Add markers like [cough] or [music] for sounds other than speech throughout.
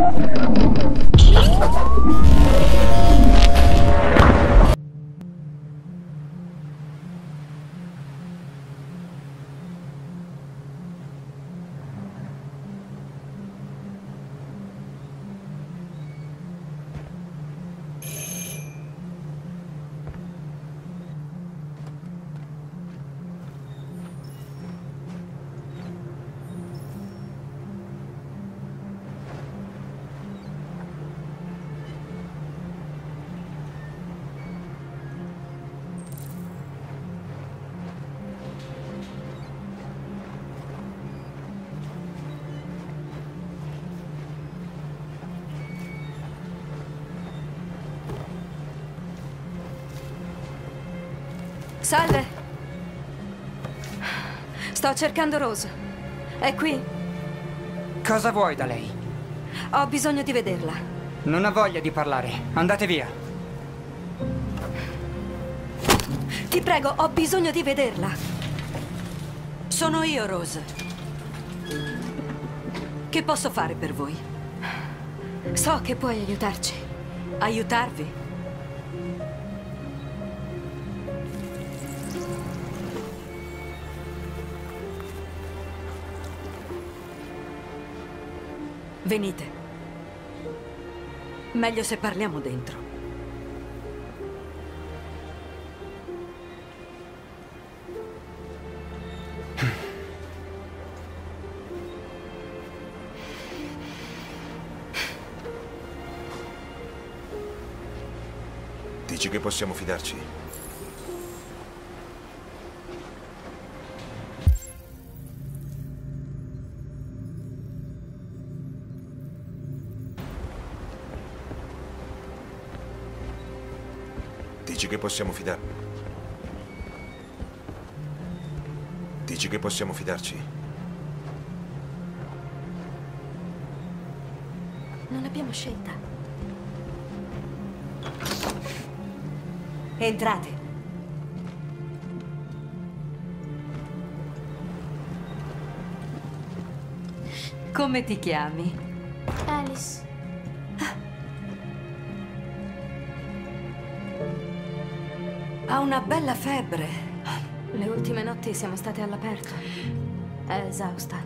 Thank you. Salve. Sto cercando Rose. È qui. Cosa vuoi da lei? Ho bisogno di vederla. Non ha voglia di parlare. Andate via. Ti prego, ho bisogno di vederla. Sono io, Rose. Che posso fare per voi? So che puoi aiutarci. Aiutarvi? Venite. Meglio se parliamo dentro. Dici che possiamo fidarci? Dici che possiamo fidar... Dici che possiamo fidarci? Non abbiamo scelta. Entrate. Come ti chiami? Alice, Ha una bella febbre. Le ultime notti siamo state all'aperto. È esausta.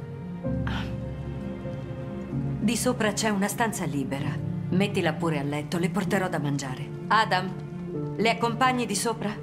Di sopra c'è una stanza libera. Mettila pure a letto, le porterò da mangiare. Adam, le accompagni di sopra?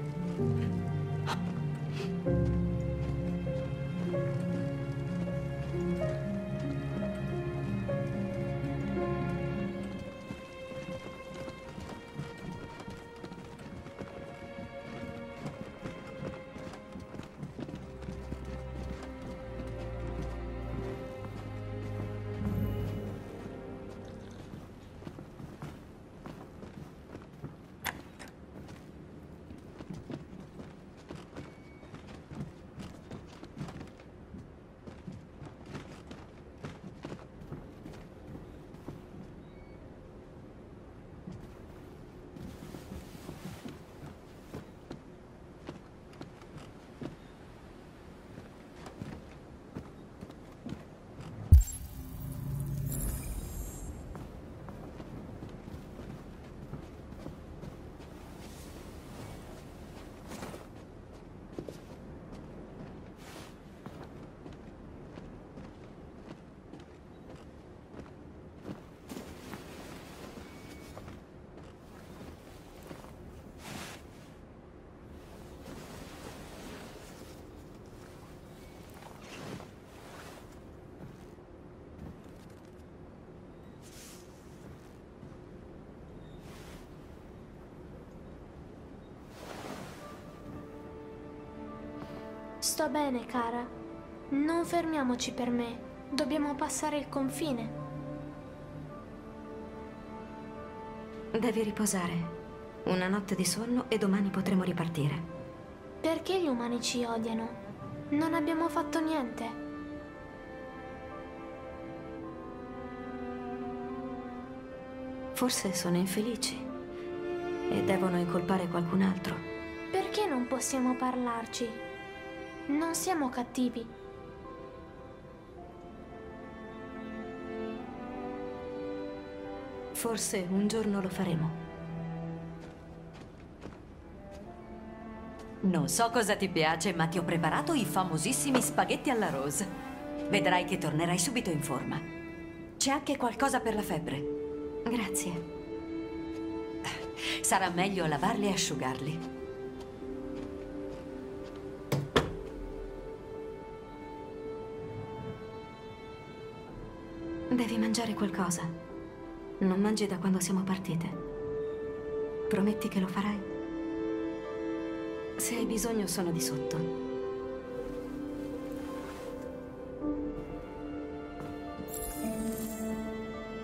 Sto bene, cara. Non fermiamoci per me. Dobbiamo passare il confine. Devi riposare. Una notte di sonno e domani potremo ripartire. Perché gli umani ci odiano? Non abbiamo fatto niente. Forse sono infelici e devono incolpare qualcun altro. Perché non possiamo parlarci? Non siamo cattivi. Forse un giorno lo faremo. Non so cosa ti piace, ma ti ho preparato i famosissimi spaghetti alla rose. Vedrai che tornerai subito in forma. C'è anche qualcosa per la febbre. Grazie. Sarà meglio lavarli e asciugarli. Devi mangiare qualcosa. Non mangi da quando siamo partite. Prometti che lo farai? Se hai bisogno sono di sotto.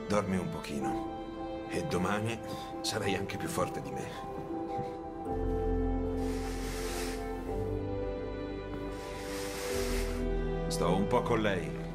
Dormi un pochino. E domani sarai anche più forte di me. Sto un po' con lei.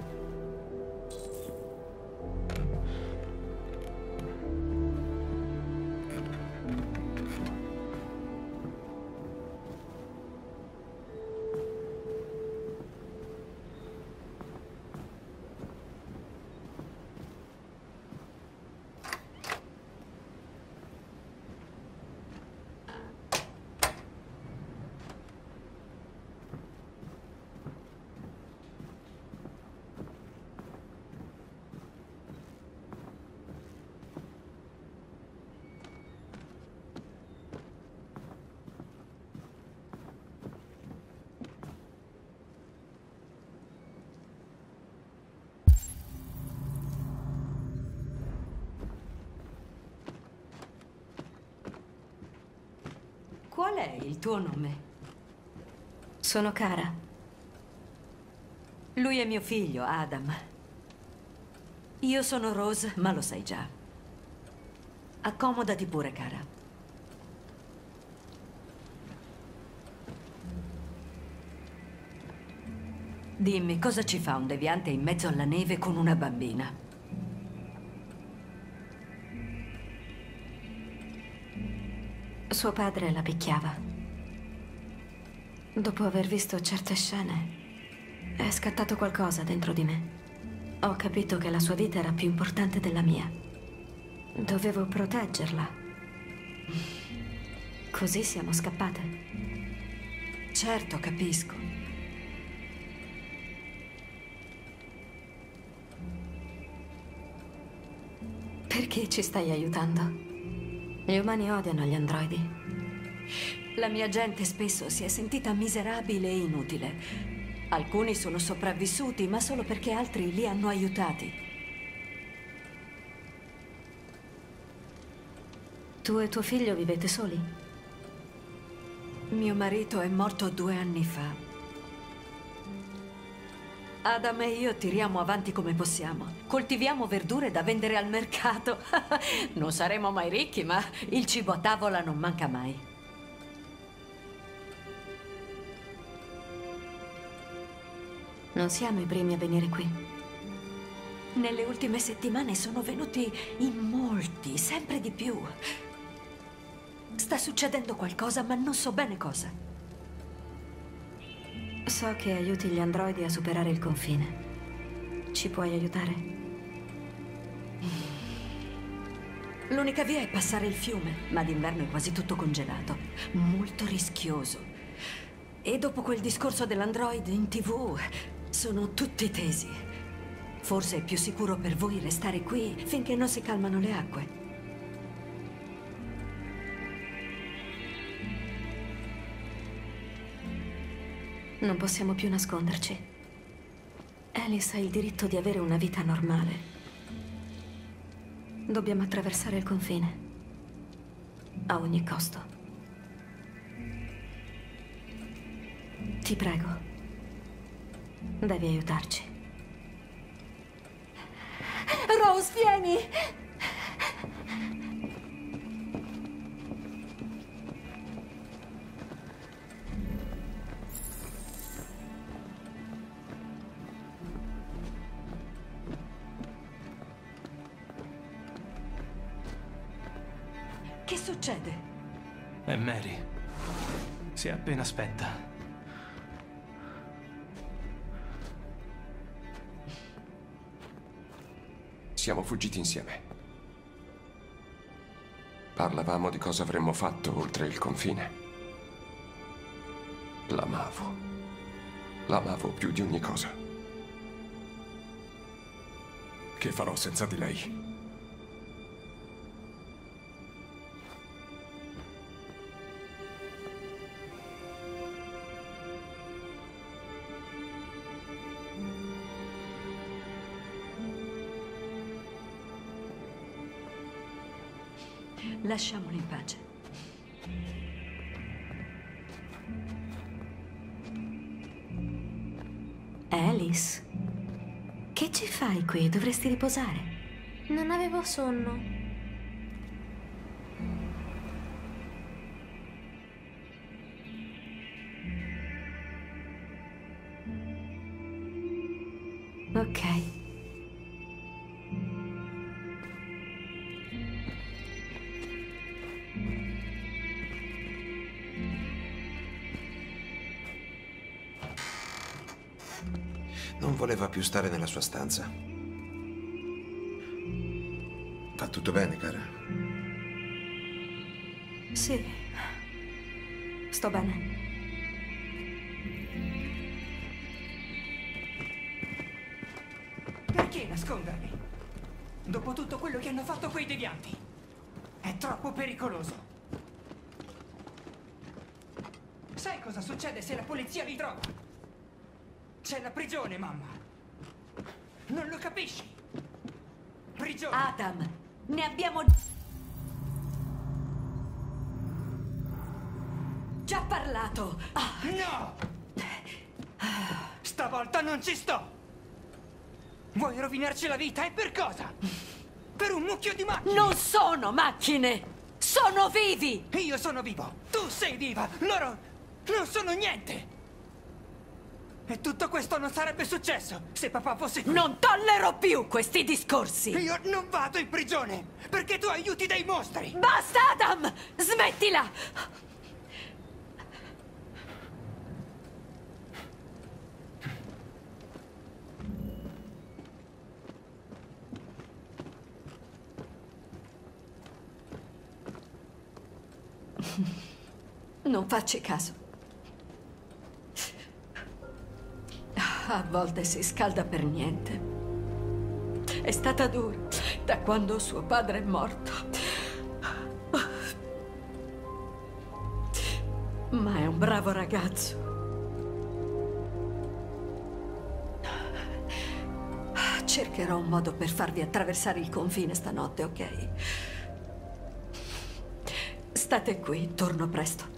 Qual è il tuo nome? Sono Cara. Lui è mio figlio, Adam. Io sono Rose, ma lo sai già. Accomodati pure, cara. Dimmi, cosa ci fa un deviante in mezzo alla neve con una bambina? Suo padre la picchiava. Dopo aver visto certe scene, è scattato qualcosa dentro di me. Ho capito che la sua vita era più importante della mia. Dovevo proteggerla. Così siamo scappate. Certo, capisco. Perché ci stai aiutando? Gli umani odiano gli androidi. La mia gente spesso si è sentita miserabile e inutile. Alcuni sono sopravvissuti, ma solo perché altri li hanno aiutati. Tu e tuo figlio vivete soli? Mio marito è morto due anni fa. Adam e io tiriamo avanti come possiamo. Coltiviamo verdure da vendere al mercato. [laughs] non saremo mai ricchi, ma il cibo a tavola non manca mai. Non siamo i primi a venire qui. Nelle ultime settimane sono venuti in molti, sempre di più. Sta succedendo qualcosa, ma non so bene cosa. So che aiuti gli androidi a superare il confine. Ci puoi aiutare? L'unica via è passare il fiume, ma d'inverno è quasi tutto congelato. Molto rischioso. E dopo quel discorso dell'android in tv, sono tutti tesi. Forse è più sicuro per voi restare qui finché non si calmano le acque. Non possiamo più nasconderci. Alice ha il diritto di avere una vita normale. Dobbiamo attraversare il confine. A ogni costo. Ti prego. Devi aiutarci. Rose, vieni! È Mary. Si è appena spenta. Siamo fuggiti insieme. Parlavamo di cosa avremmo fatto oltre il confine. L'amavo. L'amavo più di ogni cosa. Che farò senza di lei? Lasciamolo in pace. Alice, che ci fai qui? Dovresti riposare. Non avevo sonno. Non voleva più stare nella sua stanza. Va tutto bene, cara? Sì. Sto bene. Perché nascondermi? Dopo tutto quello che hanno fatto quei devianti. È troppo pericoloso. Sai cosa succede se la polizia li trova? C'è la prigione, mamma. Non lo capisci? Prigione. Adam, ne abbiamo già parlato. Ah, No! Stavolta non ci sto! Vuoi rovinarci la vita e per cosa? Per un mucchio di macchine! non sono macchine! Sono vivi! Io sono vivo! Tu sei viva! Loro non sono niente! E tutto questo non sarebbe successo se papà fosse qui! Non tollero più questi discorsi! Io non vado in prigione! Perché tu aiuti dei mostri! Basta, Adam! Smettila! [laughs] Non facci caso. A volte si scalda per niente. È stata dura da quando suo padre è morto. Ma è un bravo ragazzo. Cercherò un modo per farvi attraversare il confine stanotte, ok? State qui, torno presto.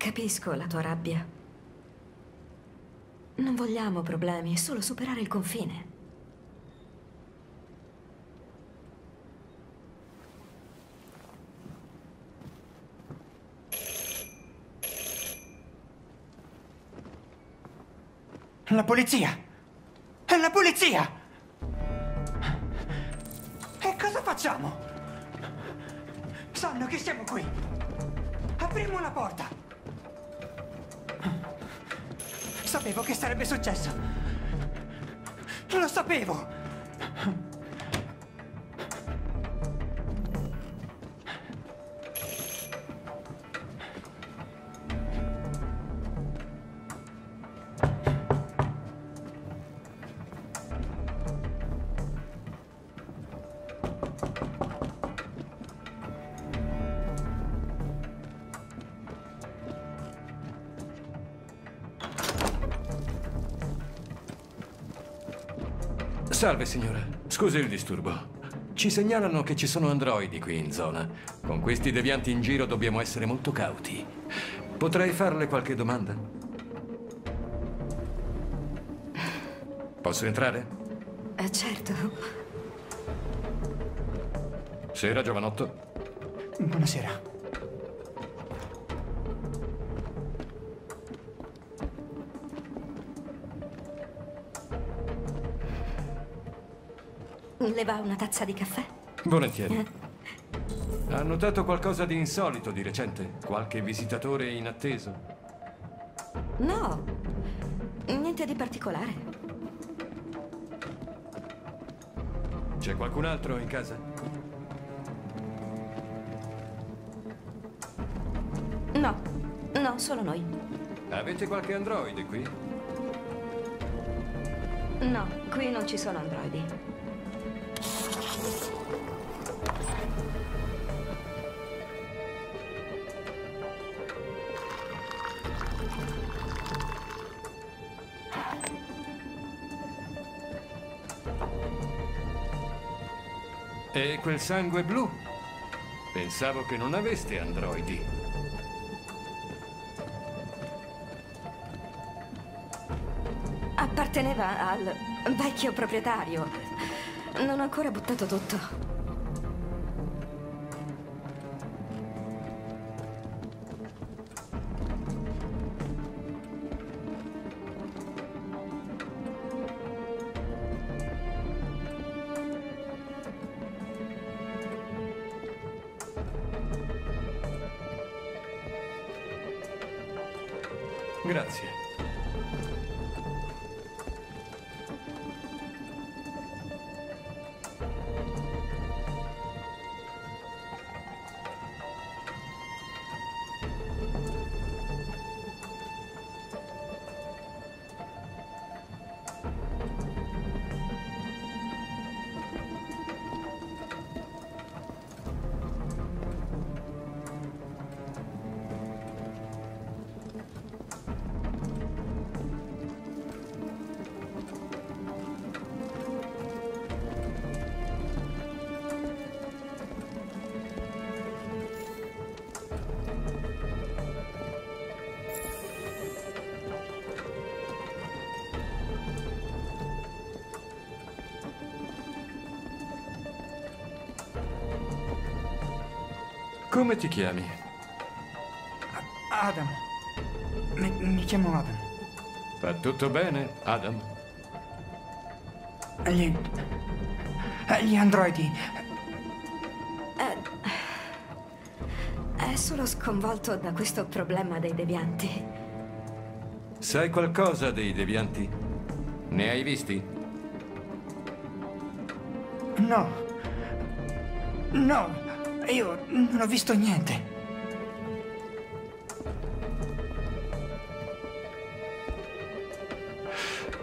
Capisco la tua rabbia. Non vogliamo problemi, è solo superare il confine. La polizia! È la polizia! E cosa facciamo? Sanno che siamo qui. Apriamo la porta. Sapevo che sarebbe successo. Lo sapevo. Salve, signora. Scusi il disturbo. Ci segnalano che ci sono androidi qui in zona. Con questi devianti in giro dobbiamo essere molto cauti. Potrei farle qualche domanda? Posso entrare? Eh, certo. Sera, giovanotto. Buonasera. Le va una tazza di caffè? Volentieri. Ha notato qualcosa di insolito di recente? Qualche visitatore inatteso? No, niente di particolare. C'è qualcun altro in casa? No, no, solo noi. Avete qualche androide qui? No, qui non ci sono androidi. Quel sangue blu? Pensavo che non aveste androidi. Apparteneva al vecchio proprietario. Non ho ancora buttato tutto. Come ti chiami? Adam. Mi, mi chiamo Adam. Va tutto bene, Adam? Gli... Gli androidi. È solo sconvolto da questo problema dei devianti. Sai qualcosa dei devianti? Ne hai visti? No. No. Io non ho visto niente.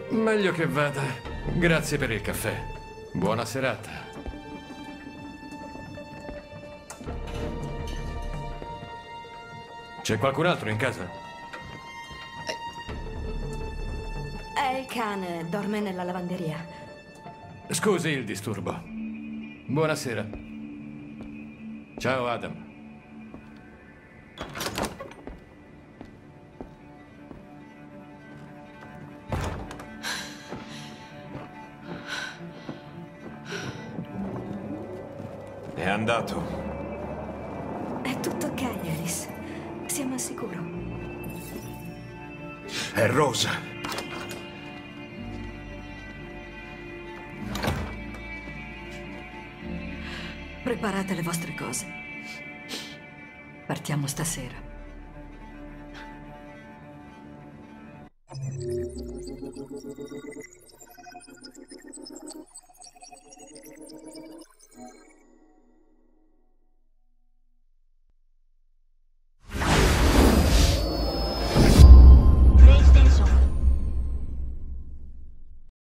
Meglio che vada. Grazie per il caffè. Buona serata. C'è qualcun altro in casa? È il cane, dorme nella lavanderia. Scusi il disturbo. Buonasera. Ciao Adam. È andato. È tutto ok, Alice. Siamo al sicuro. È Rosa. Preparate le vostre cose. Partiamo stasera.